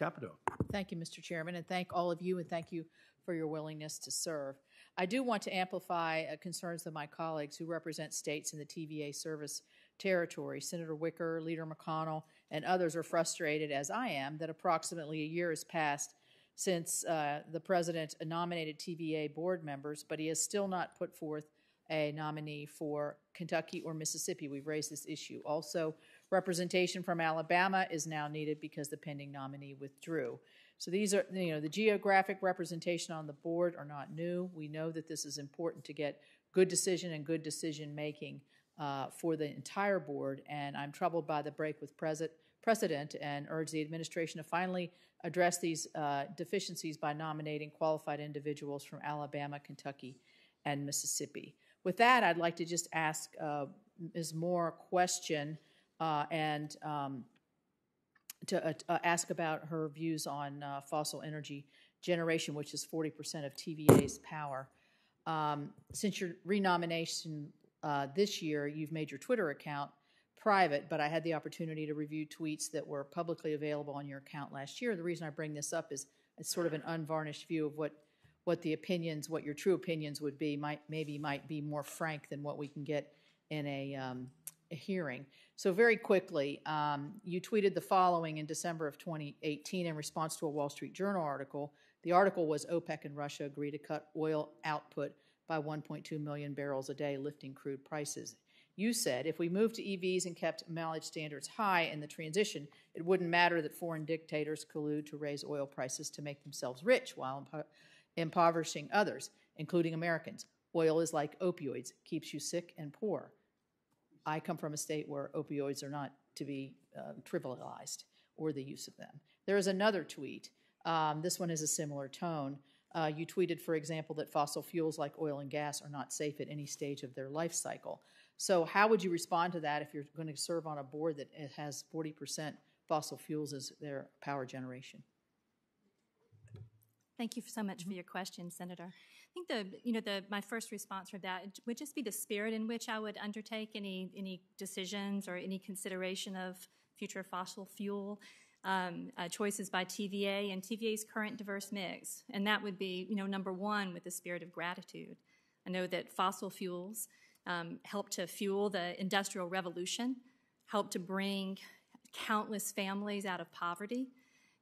Capito. Thank you, Mr. Chairman, and thank all of you, and thank you for your willingness to serve. I do want to amplify uh, concerns of my colleagues who represent states in the TVA service territory. Senator Wicker, Leader McConnell, and others are frustrated, as I am, that approximately a year has passed since uh, the president nominated TVA board members, but he has still not put forth a nominee for Kentucky or Mississippi. We've raised this issue. Also, representation from Alabama is now needed because the pending nominee withdrew. So these are, you know, the geographic representation on the board are not new. We know that this is important to get good decision and good decision making uh, for the entire board, and I'm troubled by the break with precedent precedent and urge the administration to finally address these uh, deficiencies by nominating qualified individuals from Alabama, Kentucky, and Mississippi. With that, I'd like to just ask uh, Ms. Moore a question uh, and um, to uh, uh, ask about her views on uh, fossil energy generation, which is 40% of TVA's power. Um, since your renomination uh, this year, you've made your Twitter account private, but I had the opportunity to review tweets that were publicly available on your account last year. The reason I bring this up is it's sort of an unvarnished view of what what the opinions, what your true opinions would be, might maybe might be more frank than what we can get in a, um, a hearing. So very quickly, um, you tweeted the following in December of 2018 in response to a Wall Street Journal article. The article was OPEC and Russia agree to cut oil output by 1.2 million barrels a day, lifting crude prices. You said if we moved to EVs and kept mileage standards high in the transition, it wouldn't matter that foreign dictators collude to raise oil prices to make themselves rich while impo- impoverishing others, including Americans. Oil is like opioids, keeps you sick and poor. I come from a state where opioids are not to be uh, trivialized or the use of them. There is another tweet. Um, this one is a similar tone. Uh, you tweeted, for example, that fossil fuels like oil and gas are not safe at any stage of their life cycle. So, how would you respond to that if you're going to serve on a board that has 40% fossil fuels as their power generation? Thank you so much for your question, Senator. I think the you know the my first response for that would just be the spirit in which I would undertake any any decisions or any consideration of future fossil fuel um, uh, choices by TVA and TVA's current diverse mix, and that would be you know number one with the spirit of gratitude. I know that fossil fuels um, helped to fuel the industrial revolution, helped to bring countless families out of poverty,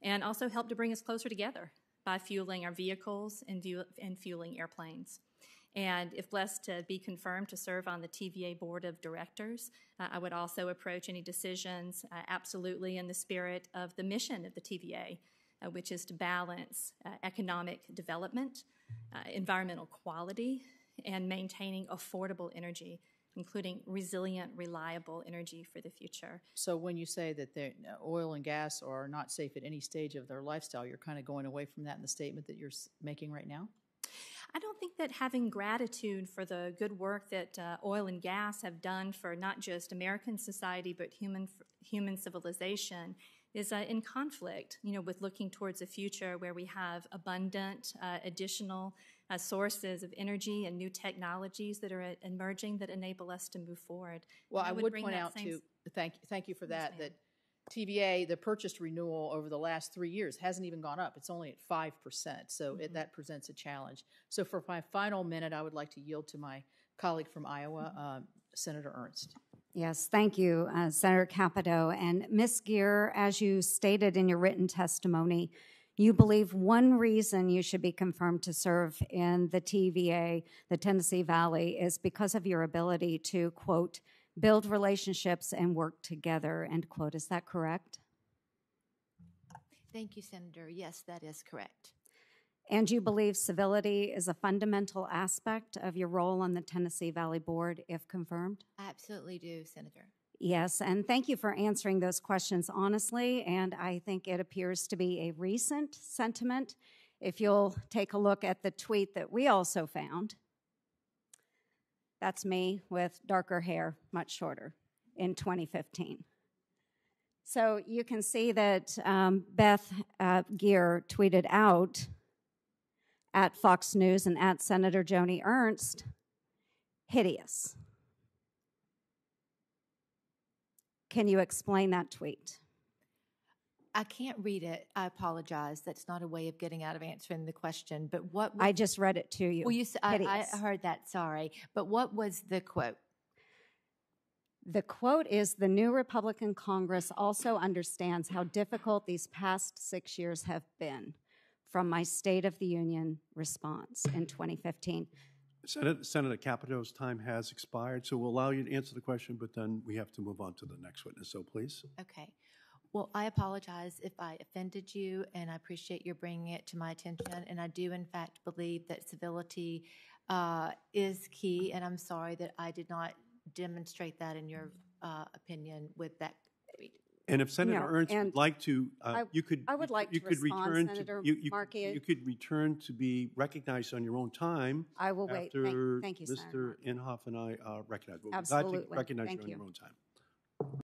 and also helped to bring us closer together by fueling our vehicles and, and fueling airplanes. And if blessed to be confirmed to serve on the TVA board of directors, uh, I would also approach any decisions uh, absolutely in the spirit of the mission of the TVA, uh, which is to balance uh, economic development, uh, environmental quality, and maintaining affordable energy, including resilient, reliable energy for the future. So, when you say that oil and gas are not safe at any stage of their lifestyle, you're kind of going away from that in the statement that you're making right now? I don't think that having gratitude for the good work that uh, oil and gas have done for not just American society but human human civilization is uh, in conflict. You know, with looking towards a future where we have abundant, uh, additional uh, sources of energy and new technologies that are uh, emerging that enable us to move forward. Well, I, I would, would point out to thank thank you for that yes, that TVA the purchase renewal over the last three years hasn't even gone up. It's only at five percent, so mm-hmm. it, that presents a challenge. So for my final minute, I would like to yield to my colleague from Iowa, mm-hmm. uh, Senator Ernst. Yes, thank you, uh, Senator Capito. And Ms. Geer, as you stated in your written testimony, you believe one reason you should be confirmed to serve in the TVA, the Tennessee Valley, is because of your ability to, quote, build relationships and work together, end quote. Is that correct? Thank you, Senator. Yes, that is correct. And you believe civility is a fundamental aspect of your role on the Tennessee Valley Board, if confirmed? I absolutely do, Senator. Yes, and thank you for answering those questions honestly. And I think it appears to be a recent sentiment. If you'll take a look at the tweet that we also found, that's me with darker hair, much shorter, in 2015. So you can see that um, Beth uh, Geer tweeted out at Fox News and at Senator Joni Ernst hideous. Can you explain that tweet? I can't read it. I apologize. That's not a way of getting out of answering the question. But what? I just read it to you. well, you. I, I heard that. Sorry. But what was the quote? The quote is The new Republican Congress also understands how difficult these past six years have been from my State of the Union response in 2015. Senator, Senator Capito's time has expired, so we'll allow you to answer the question, but then we have to move on to the next witness, so please. Okay. Well, I apologize if I offended you, and I appreciate your bringing it to my attention. And I do, in fact, believe that civility uh, is key, and I'm sorry that I did not demonstrate that in your uh, opinion with that. And if Senator No, Ernst would like to, uh, I- you could. I would like you to could respond, return to- Senator you- you- Markey. You could return to be recognized on your own time. I will wait. Thank, thank you, Senator. Mr. Markey. Inhofe and I uh, recognize. We'll to Absolutely. Recognize you Thank on you. your own time.